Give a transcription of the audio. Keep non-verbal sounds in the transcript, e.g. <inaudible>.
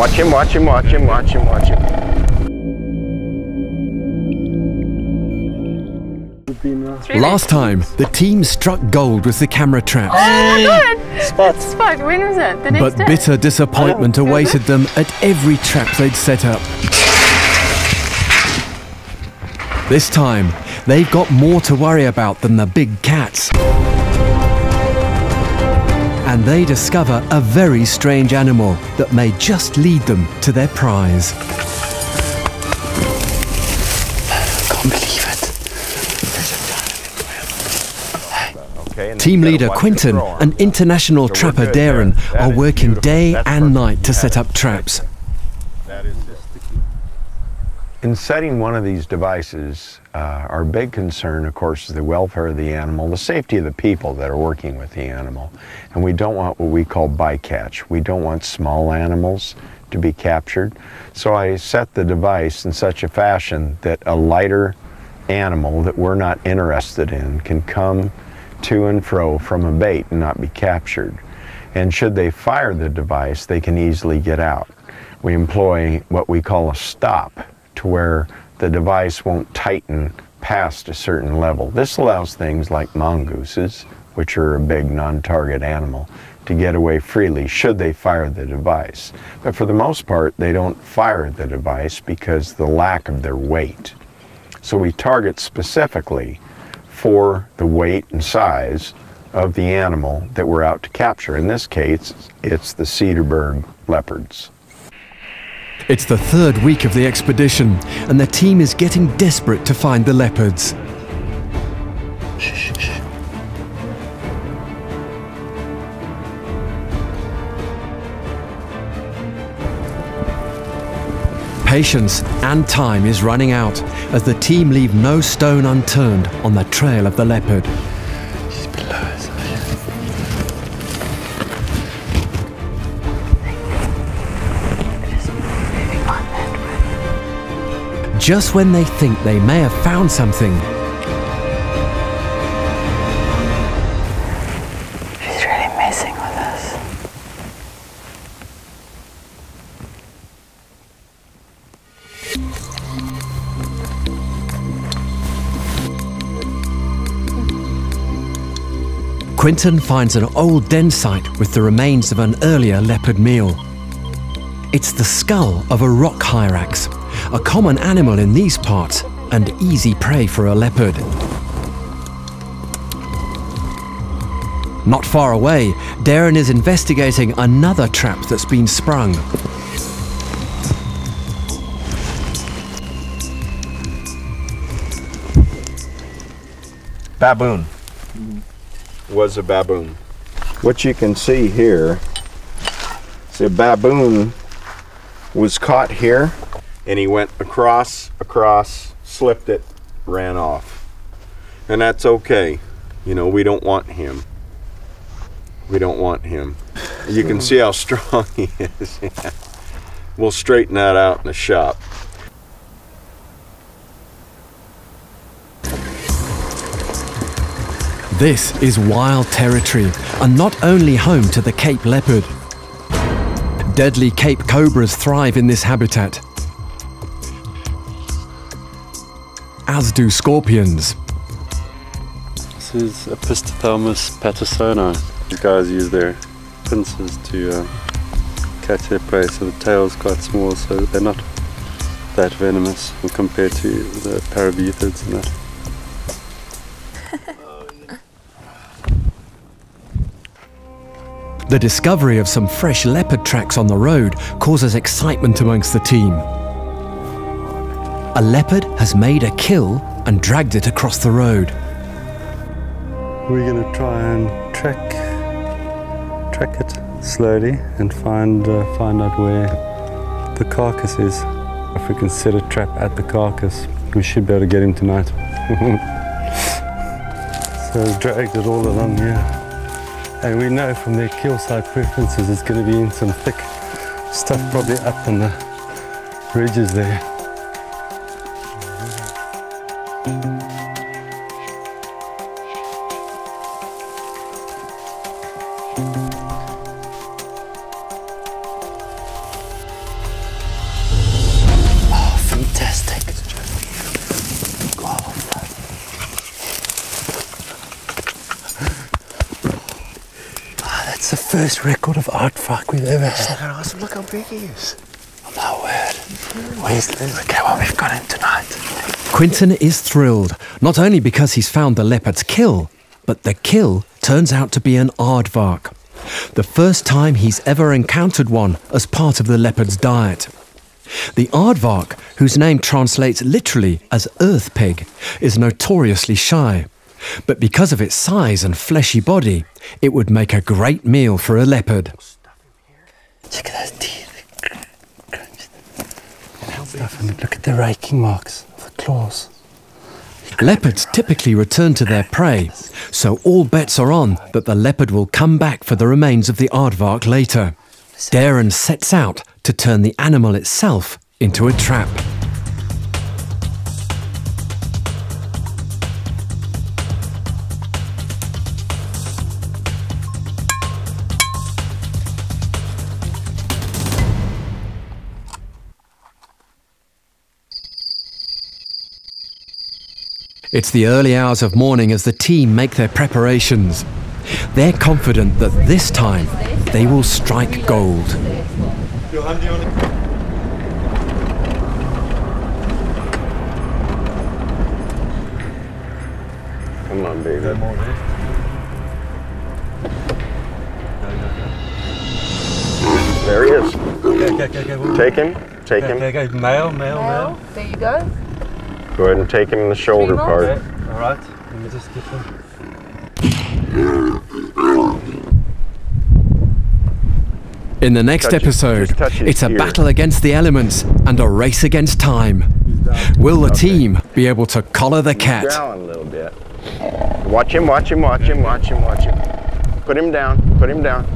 Watch him, watch him, watch him, watch him, watch him. Last time, the team struck gold with the camera traps. Oh my god! Spot. Spot. When was it? The next But day? bitter disappointment oh. awaited them at every trap they'd set up. This time, they've got more to worry about than the big cats. And they discover a very strange animal that may just lead them to their prize. Team leader watch Quinton and international So trapper good. Darren That are working beautiful. day That's and night to set up traps. That is In setting one of these devices, uh, our big concern, of course, is the welfare of the animal, the safety of the people that are working with the animal. And we don't want what we call bycatch. We don't want small animals to be captured. So I set the device in such a fashion that a lighter animal that we're not interested in can come to and fro from a bait and not be captured. And should they fire the device, they can easily get out. We employ what we call a stop to where the device won't tighten past a certain level. This allows things like mongooses, which are a big non-target animal, to get away freely should they fire the device. But for the most part, they don't fire the device because the lack of their weight. So we target specifically for the weight and size of the animal that we're out to capture. In this case, it's the Cederberg leopards. It's the third week of the expedition, and the team is getting desperate to find the leopards. Patience and time is running out as the team leave no stone unturned on the trail of the leopard. Just when they think they may have found something, She's really messing with us. Quinton finds an old den site with the remains of an earlier leopard meal. It's the skull of a rock hyrax, a common animal in these parts and easy prey for a leopard. Not far away, Darren is investigating another trap that's been sprung. Baboon was a baboon. What you can see here, see a baboon was caught here and he went across, across, slipped it, ran off. And that's okay. You know, we don't want him. We don't want him. You can see how <laughs> strong he is. <laughs> We'll straighten that out in the shop. This is wild territory and not only home to the Cape leopard. Deadly Cape cobras thrive in this habitat, as do scorpions. This is Opistophthalmus patersona. The guys use their pincers to uh, catch their prey, so the tail's quite small, so they're not that venomous compared to the parabuthids and that. The discovery of some fresh leopard tracks on the road causes excitement amongst the team. A leopard has made a kill and dragged it across the road. We're gonna try and track track it slowly and find uh, find out where the carcass is. If we can set a trap at the carcass, we should be able to get him tonight. <laughs> so we've dragged it all along here. And we know from their kill site preferences it's going to be in some thick stuff, probably up on the ridges there. It's ah, the first record of aardvark we've ever had. Isn't that awesome? Look how big he is. My word. Where's Look at what we've got him tonight. Quinton is thrilled, not only because he's found the leopard's kill, but the kill turns out to be an aardvark. The first time he's ever encountered one as part of the leopard's diet. The aardvark, whose name translates literally as earth pig, is notoriously shy. But because of its size and fleshy body, it would make a great meal for a leopard. Check those teeth. Stuff and look at the raking marks of the claws. Leopards typically return to their prey, so all bets are on that the leopard will come back for the remains of the aardvark later. Darren sets out to turn the animal itself into a trap. It's the early hours of morning as the team make their preparations. They're confident that this time they will strike gold. Come on, baby. There he is. Take him. Take him. go. Male, male, Well, there you go. Go ahead and take him in the shoulder Three part. All right. Let me just get him. In the next Touch episode, just touch his it's a ear. battle against the elements and a race against time. Will the team be able to collar the cat? Down a little bit. Watch him, watch him, watch him, watch him, watch him. Put him down, put him down.